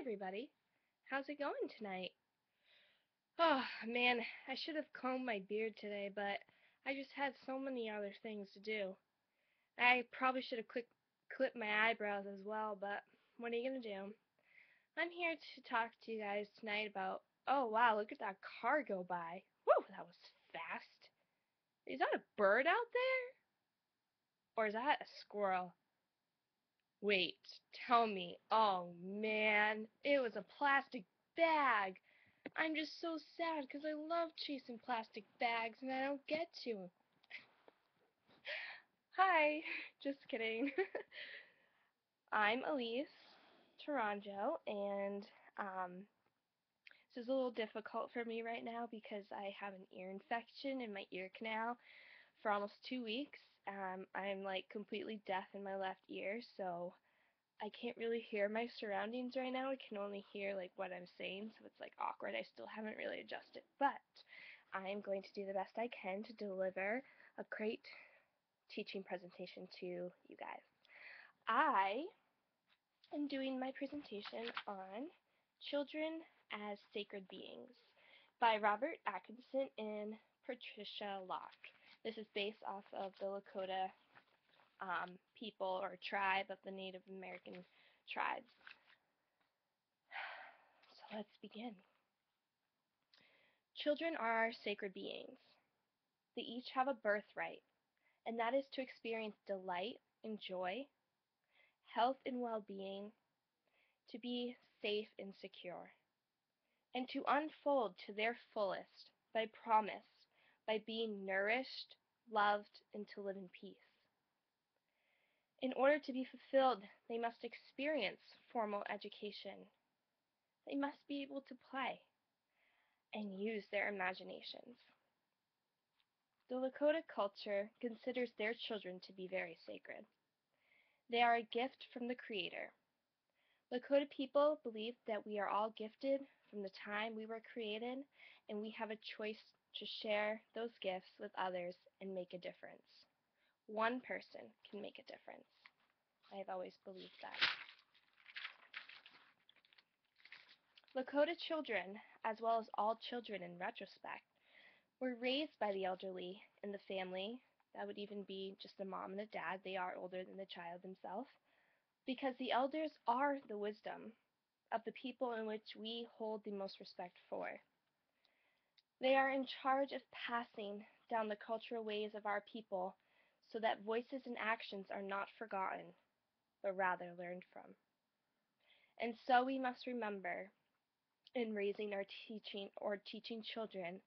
everybody. How's it going tonight? Oh, man, I should have combed my beard today, but I just had so many other things to do. I probably should have clipped, clipped my eyebrows as well, but what are you going to do? I'm here to talk to you guys tonight about, oh wow, look at that car go by. Whoa, that was fast. Is that a bird out there? Or is that a squirrel? Wait, tell me. Oh man, it was a plastic bag. I'm just so sad because I love chasing plastic bags and I don't get to. Hi, just kidding. I'm Elyse Tourangeau and um, this is a little difficult for me right now because I have an ear infection in my ear canal for almost two weeks um, I'm like completely deaf in my left ear, so I can't really hear my surroundings right now. I can only hear like what I'm saying, so it's like awkward. I still haven't really adjusted, but I'm going to do the best I can to deliver a great teaching presentation to you guys. I am doing my presentation on Children as Sacred Beings by Robert Atkinson and Patricia Locke. This is based off of the Lakota um, people or tribe of the Native American tribes. So let's begin. Children are our sacred beings. They each have a birthright, and that is to experience delight and joy, health and well being, to be safe and secure, and to unfold to their fullest by promise by being nourished, loved, and to live in peace. In order to be fulfilled, they must experience formal education. They must be able to play and use their imaginations. The Lakota culture considers their children to be very sacred. They are a gift from the Creator. Lakota people believe that we are all gifted from the time we were created, and we have a choice to share those gifts with others and make a difference. One person can make a difference. I've always believed that. Lakota children, as well as all children in retrospect, were raised by the elderly in the family. That would even be just a mom and a dad. They are older than the child himself. Because the elders are the wisdom of the people in which we hold the most respect for. They are in charge of passing down the cultural ways of our people so that voices and actions are not forgotten, but rather learned from. And so we must remember in raising our teaching or teaching children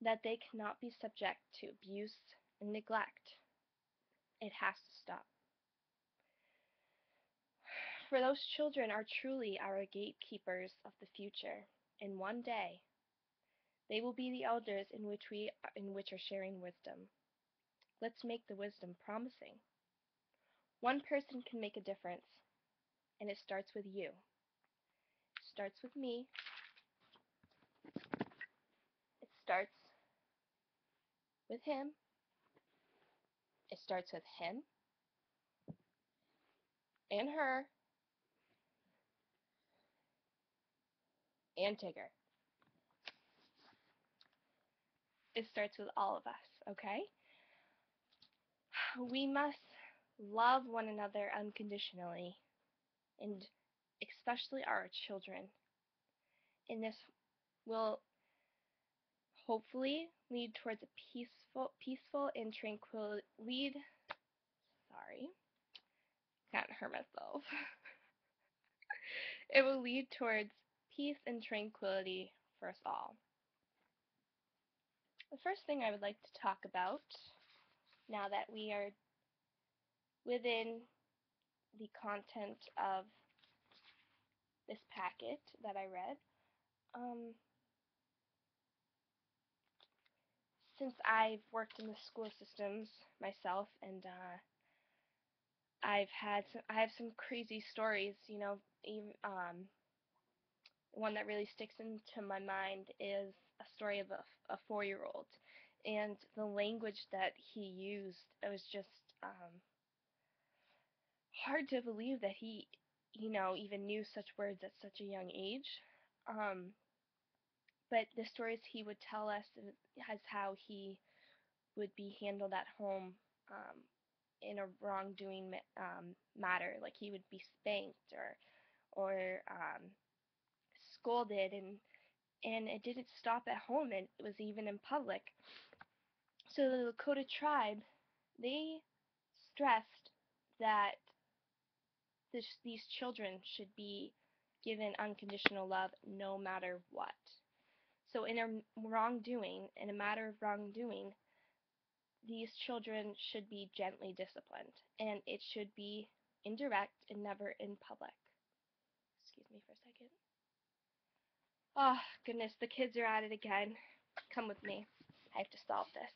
that they cannot be subject to abuse and neglect. It has to stop. For those children are truly our gatekeepers of the future, and one day they will be the elders in which we in which are sharing wisdom. Let's make the wisdom promising. One person can make a difference, and it starts with you. It starts with me. It starts with him. It starts with him and her and Tigger. It starts with all of us, okay? We must love one another unconditionally, and especially our children. And this will hopefully lead towards a peaceful, peaceful and tranquil lead. Sorry, can't hurt myself. it will lead towards peace and tranquility for us all. The first thing I would like to talk about, now that we are within the content of this packet that I read, um, since I've worked in the school systems myself and uh, I've had some, I have some crazy stories, you know, even, um, one that really sticks into my mind is a story of a, a four-year-old, and the language that he used it was just um, hard to believe that he you know, even knew such words at such a young age. Um, but the stories he would tell us as how he would be handled at home um, in a wrongdoing um, matter, like he would be spanked or or um, scolded, and and it didn't stop at home; it was even in public. So the Lakota tribe, they stressed that this, these children should be given unconditional love no matter what. So in a wrongdoing, in a matter of wrongdoing, these children should be gently disciplined, and it should be indirect and never in public. Excuse me for a second. Oh, goodness, the kids are at it again. Come with me. I have to solve this.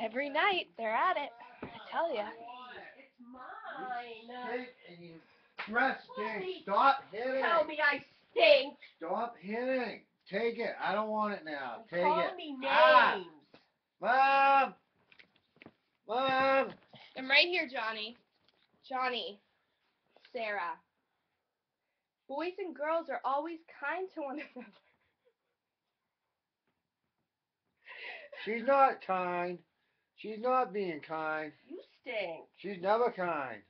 Every night, they're at it. I tell you. It's mine. Stink and you breath stink. Stop hitting. Tell me I stink. Stop hitting. Take it. I don't want it now. Take Call it. me Ah. names. Mom. Mom. I'm right here, Johnny. Johnny. Sarah. Boys and girls are always kind to one another. She's not kind. She's not being kind. You stink. She's never kind.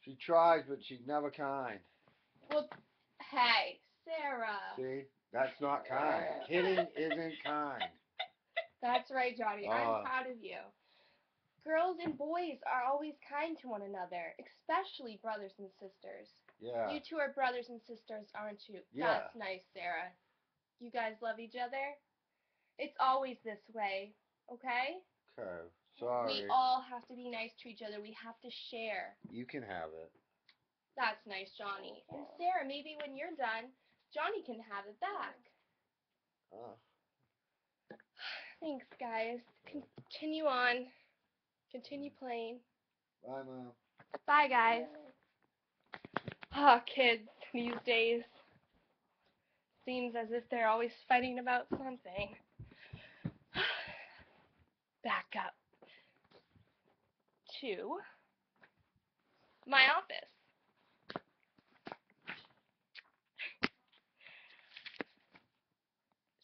She tries, but she's never kind. Well, hey, Sarah. See? That's not kind. Hitting isn't kind. That's right, Johnny. Ah. I'm proud of you. Girls and boys are always kind to one another, especially brothers and sisters. Yeah. You two are brothers and sisters, aren't you? Yeah. That's nice, Sarah. You guys love each other? It's always this way, okay? Okay. Sorry. We all have to be nice to each other. We have to share. You can have it. That's nice, Johnny. And Sarah, maybe when you're done, Johnny can have it back. Oh. Thanks, guys. Continue on. Continue playing. Bye, Mom. Bye, guys. Ah, kids these days. Seems as if they're always fighting about something. Back up to my office.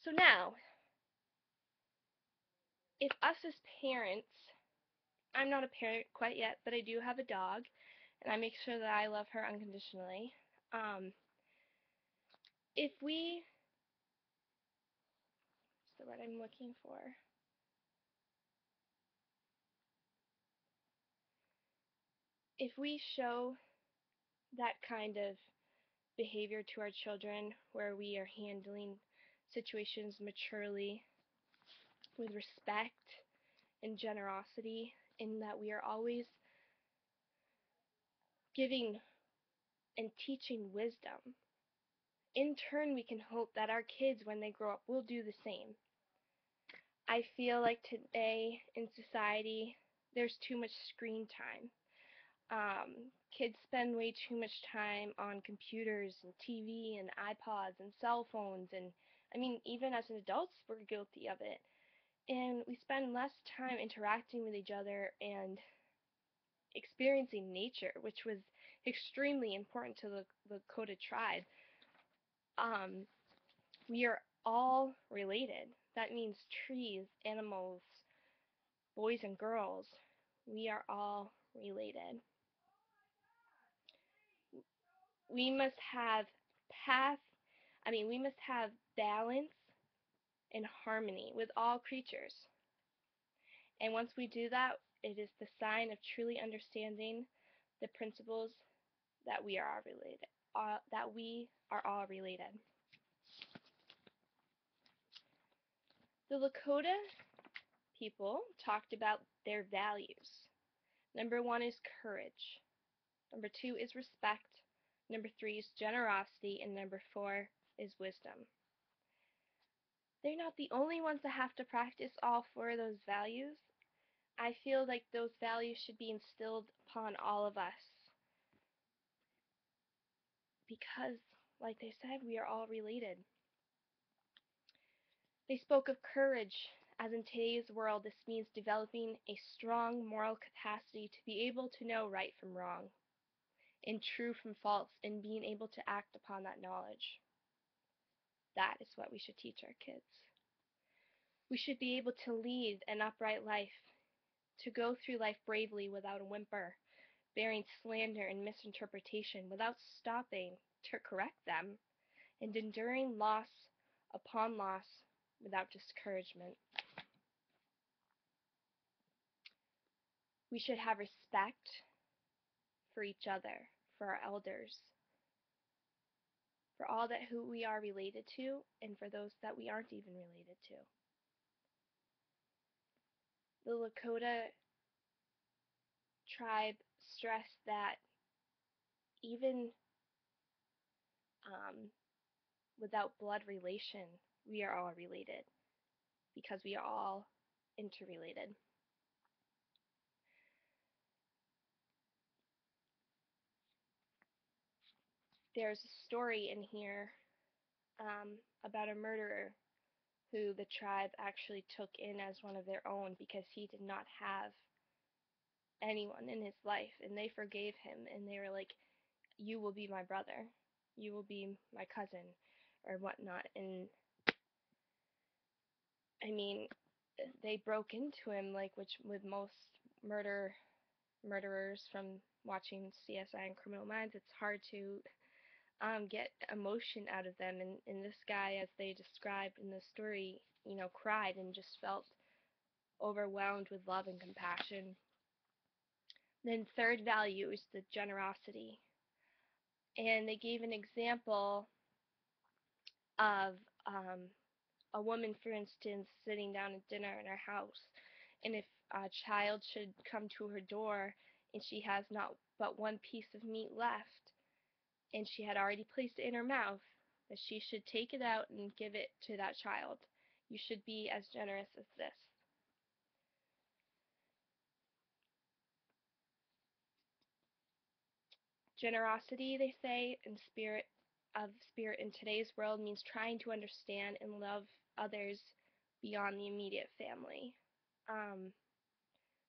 So now, if us as parents, I'm not a parent quite yet, but I do have a dog, and I make sure that I love her unconditionally. Um, if we, what's the word I'm looking for? If we show that kind of behavior to our children where we are handling situations maturely with respect and generosity in that we are always giving and teaching wisdom. In turn, we can hope that our kids, when they grow up, will do the same. I feel like today in society, there's too much screen time. Um, kids spend way too much time on computers and TV and iPods and cell phones, and I mean, even as adults, we're guilty of it and we spend less time interacting with each other and experiencing nature, which was extremely important to the Lakota tribe. Um, we are all related. That means trees, animals, boys and girls. We are all related. We must have path, I mean, we must have balance in harmony with all creatures. And once we do that, it is the sign of truly understanding the principles that we are all related. Uh, that we are all related. The Lakota people talked about their values. Number one is courage. Number two is respect. Number three is generosity. And number four is wisdom they're not the only ones that have to practice all four of those values. I feel like those values should be instilled upon all of us. Because, like they said, we are all related. They spoke of courage, as in today's world, this means developing a strong moral capacity to be able to know right from wrong, and true from false, and being able to act upon that knowledge. That is what we should teach our kids. We should be able to lead an upright life, to go through life bravely without a whimper, bearing slander and misinterpretation without stopping to correct them, and enduring loss upon loss without discouragement. We should have respect for each other, for our elders, for all that who we are related to, and for those that we aren't even related to. The Lakota tribe stressed that even um, without blood relation, we are all related because we are all interrelated. There's a story in here um, about a murderer who the tribe actually took in as one of their own because he did not have anyone in his life and they forgave him and they were like, You will be my brother. You will be my cousin or whatnot and I mean, they broke into him like which with most murder murderers from watching CSI and Criminal Minds, it's hard to um, get emotion out of them. And, and this guy, as they described in the story, you know, cried and just felt overwhelmed with love and compassion. Then third value is the generosity. And they gave an example of um, a woman, for instance, sitting down at dinner in her house, and if a child should come to her door and she has not but one piece of meat left, and she had already placed it in her mouth, that she should take it out and give it to that child. You should be as generous as this. Generosity, they say, in spirit of spirit in today's world means trying to understand and love others beyond the immediate family. Um,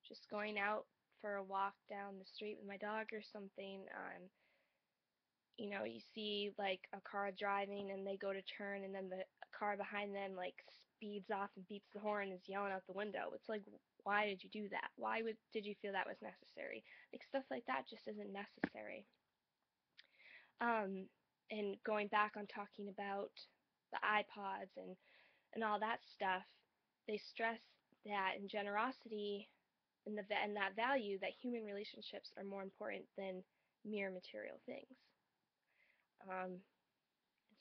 just going out for a walk down the street with my dog or something. Um, you know, you see like a car driving and they go to turn and then the car behind them like speeds off and beeps the horn and is yelling out the window. It's like why did you do that? Why would did you feel that was necessary? Like stuff like that just isn't necessary. Um, and going back on talking about the iPods and and all that stuff, they stress that in generosity and the and that value that human relationships are more important than mere material things. Um,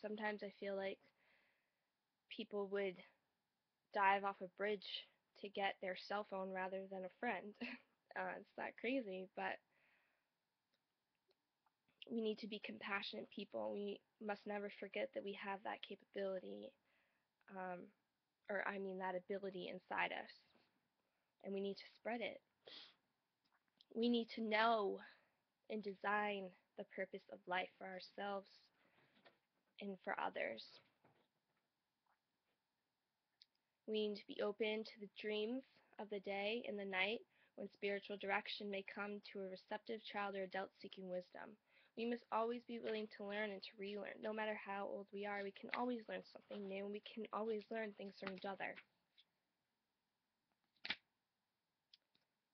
sometimes I feel like people would dive off a bridge to get their cell phone rather than a friend. uh, it's that crazy, but we need to be compassionate people. We must never forget that we have that capability, um, or I mean, that ability inside us, and we need to spread it. We need to know and design the purpose of life for ourselves and for others. We need to be open to the dreams of the day and the night when spiritual direction may come to a receptive child or adult seeking wisdom. We must always be willing to learn and to relearn. No matter how old we are, we can always learn something new, and we can always learn things from each other.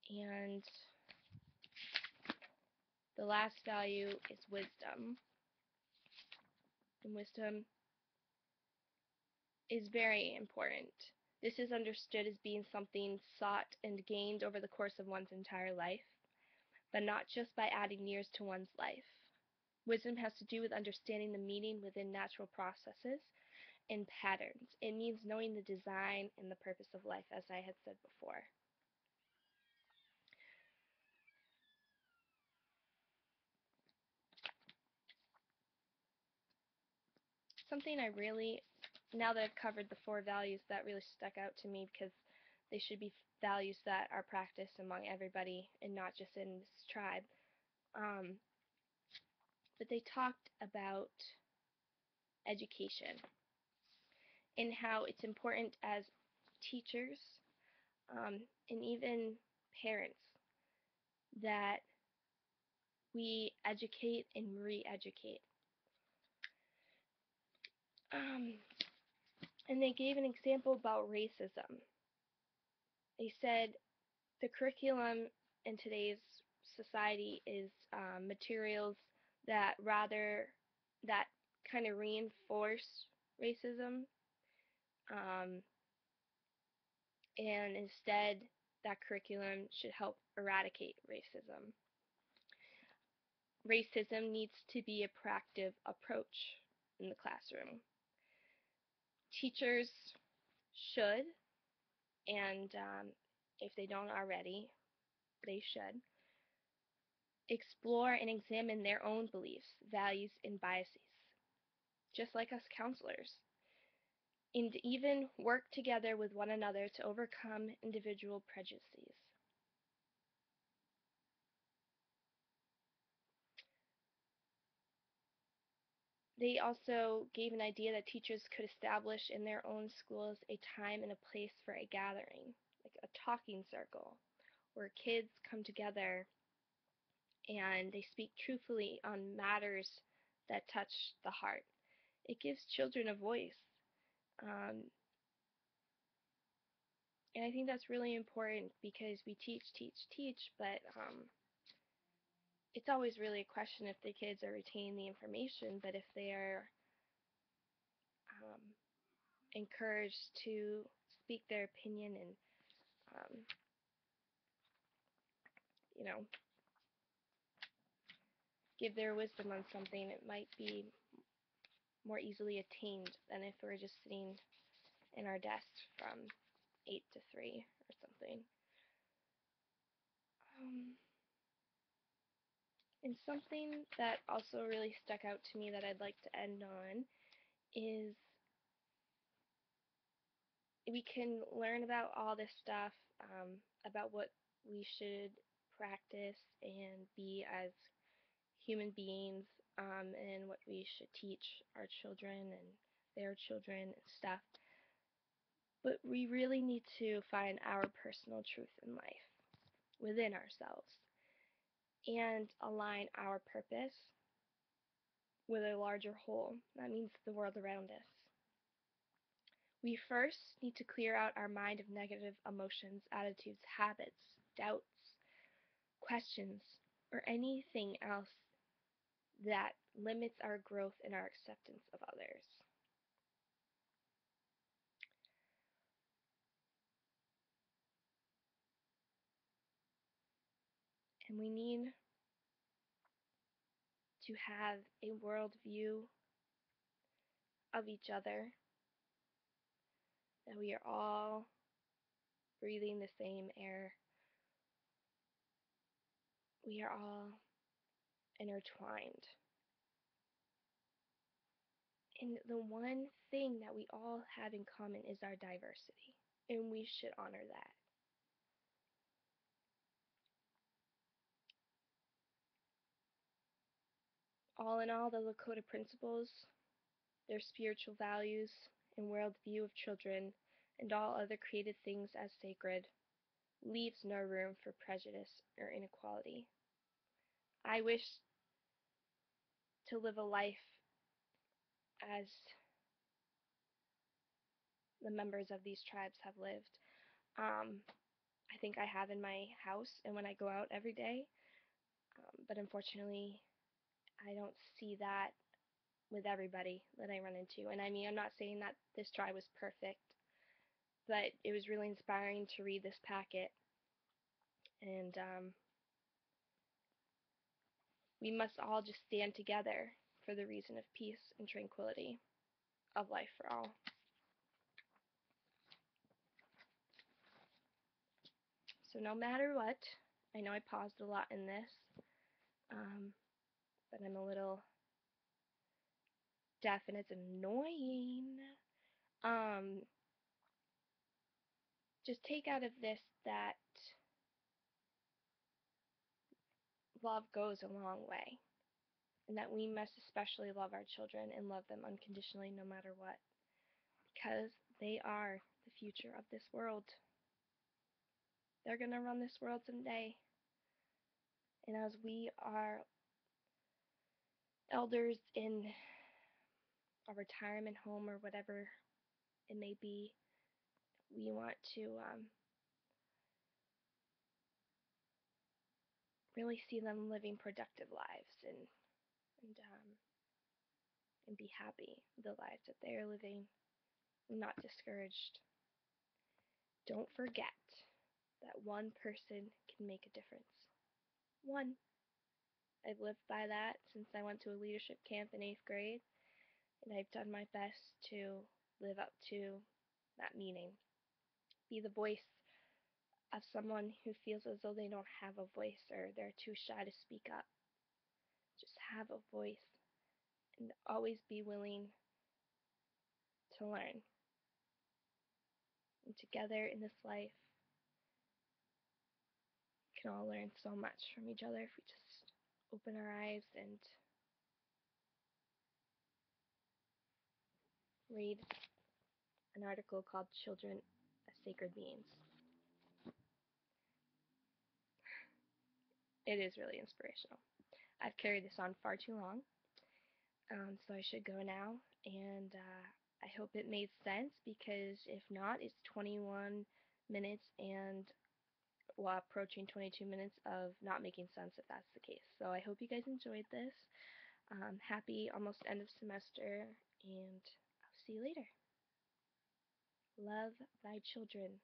And the last value is wisdom. And wisdom is very important. This is understood as being something sought and gained over the course of one's entire life, but not just by adding years to one's life. Wisdom has to do with understanding the meaning within natural processes and patterns. It means knowing the design and the purpose of life, as I had said before. Something I really, now that I've covered the four values, that really stuck out to me because they should be values that are practiced among everybody and not just in this tribe. Um, but they talked about education. in how it's important as teachers um, and even parents that we educate and re-educate. Um, and they gave an example about racism. They said the curriculum in today's society is um, materials that rather that kind of reinforce racism um, and instead that curriculum should help eradicate racism. Racism needs to be a proactive approach in the classroom. Teachers should, and um, if they don't already, they should, explore and examine their own beliefs, values, and biases, just like us counselors, and even work together with one another to overcome individual prejudices. They also gave an idea that teachers could establish in their own schools a time and a place for a gathering, like a talking circle, where kids come together and they speak truthfully on matters that touch the heart. It gives children a voice. Um, and I think that's really important because we teach, teach, teach, but um, it's always really a question if the kids are retaining the information, but if they are um, encouraged to speak their opinion and, um, you know, give their wisdom on something, it might be more easily attained than if we're just sitting in our desk from 8 to 3 or something. Um, something that also really stuck out to me that I'd like to end on is we can learn about all this stuff um, about what we should practice and be as human beings um, and what we should teach our children and their children and stuff. But we really need to find our personal truth in life within ourselves and align our purpose with a larger whole. That means the world around us. We first need to clear out our mind of negative emotions, attitudes, habits, doubts, questions, or anything else that limits our growth and our acceptance of others. And we need to have a worldview of each other, that we are all breathing the same air. We are all intertwined. And the one thing that we all have in common is our diversity, and we should honor that. All in all, the Lakota principles, their spiritual values, and worldview of children, and all other created things as sacred, leaves no room for prejudice or inequality. I wish to live a life as the members of these tribes have lived. Um, I think I have in my house and when I go out every day, um, but unfortunately, I don't see that with everybody that I run into. And I mean, I'm not saying that this tribe was perfect, but it was really inspiring to read this packet. And um, we must all just stand together for the reason of peace and tranquility of life for all. So no matter what, I know I paused a lot in this, um, but I'm a little deaf and it's annoying. Um, just take out of this that love goes a long way and that we must especially love our children and love them unconditionally no matter what because they are the future of this world. They're going to run this world someday. And as we are elders in a retirement home or whatever it may be, we want to um, really see them living productive lives and and um, and be happy the lives that they are living, not discouraged. Don't forget that one person can make a difference. One. I've lived by that since I went to a leadership camp in eighth grade, and I've done my best to live up to that meaning. Be the voice of someone who feels as though they don't have a voice or they're too shy to speak up. Just have a voice and always be willing to learn. And together in this life, we can all learn so much from each other if we just open our eyes and read an article called Children as Sacred Beings. It is really inspirational. I've carried this on far too long, um, so I should go now. And uh, I hope it made sense because if not, it's 21 minutes and well, approaching 22 minutes of not making sense if that's the case. So I hope you guys enjoyed this. Um, happy almost end of semester, and I'll see you later. Love thy children.